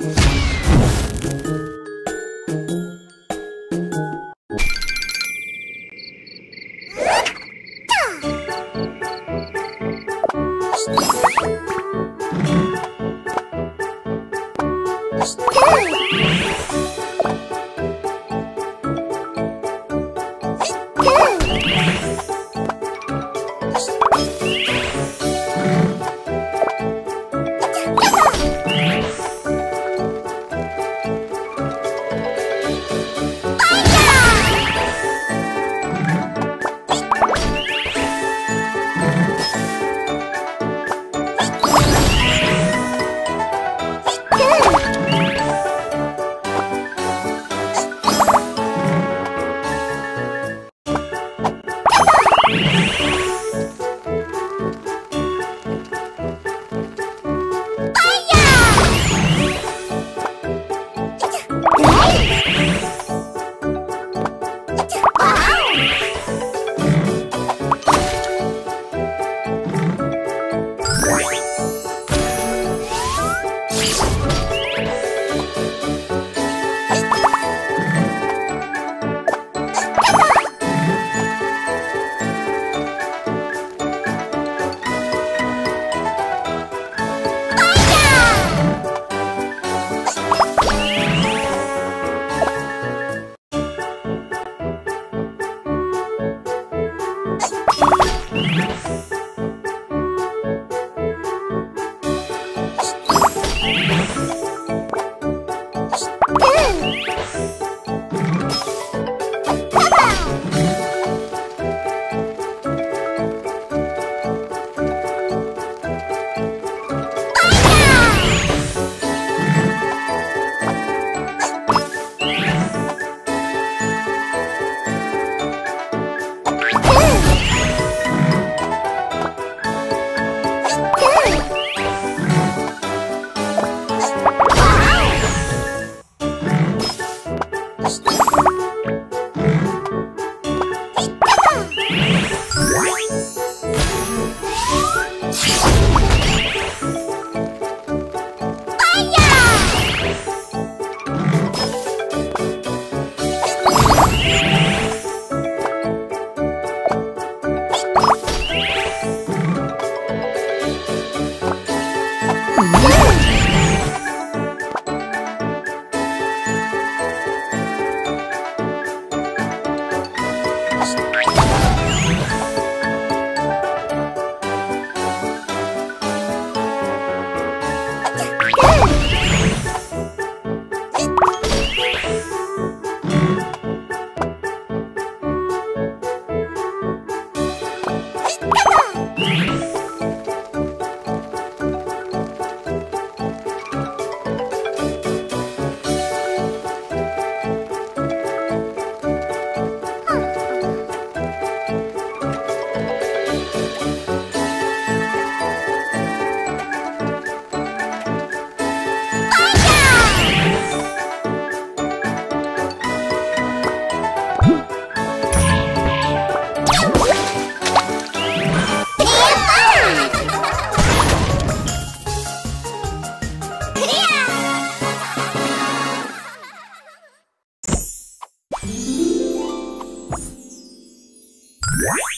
Stay! Bye. What?